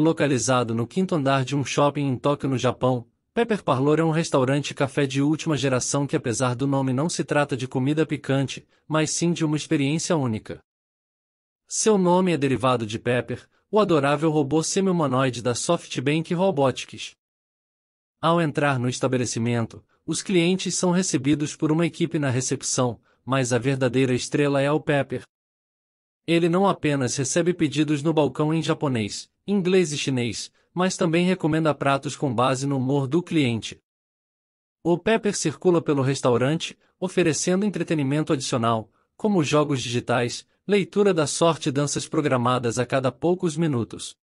Localizado no quinto andar de um shopping em Tóquio, no Japão, Pepper Parlor é um restaurante café de última geração que apesar do nome não se trata de comida picante, mas sim de uma experiência única. Seu nome é derivado de Pepper, o adorável robô semi-humanoide da SoftBank Robotics. Ao entrar no estabelecimento, os clientes são recebidos por uma equipe na recepção, mas a verdadeira estrela é o Pepper. Ele não apenas recebe pedidos no balcão em japonês, inglês e chinês, mas também recomenda pratos com base no humor do cliente. O Pepper circula pelo restaurante, oferecendo entretenimento adicional, como jogos digitais, leitura da sorte e danças programadas a cada poucos minutos.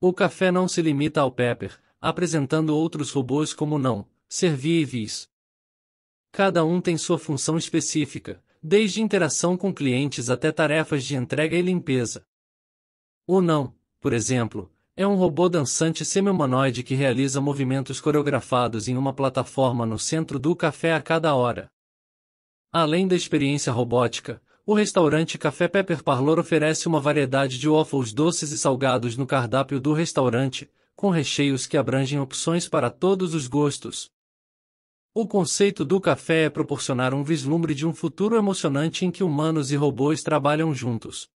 O café não se limita ao Pepper, apresentando outros robôs como não, Servir e Vis. Cada um tem sua função específica, desde interação com clientes até tarefas de entrega e limpeza. O não, por exemplo, é um robô dançante semi-humanoide que realiza movimentos coreografados em uma plataforma no centro do café a cada hora. Além da experiência robótica, o restaurante Café Pepper Parlor oferece uma variedade de waffles doces e salgados no cardápio do restaurante, com recheios que abrangem opções para todos os gostos. O conceito do café é proporcionar um vislumbre de um futuro emocionante em que humanos e robôs trabalham juntos.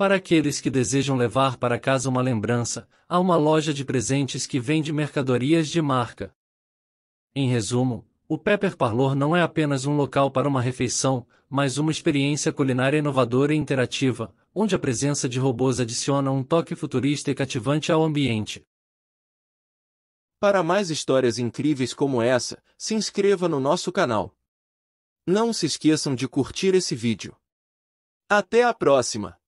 Para aqueles que desejam levar para casa uma lembrança, há uma loja de presentes que vende mercadorias de marca. Em resumo, o Pepper Parlor não é apenas um local para uma refeição, mas uma experiência culinária inovadora e interativa, onde a presença de robôs adiciona um toque futurista e cativante ao ambiente. Para mais histórias incríveis como essa, se inscreva no nosso canal. Não se esqueçam de curtir esse vídeo. Até a próxima!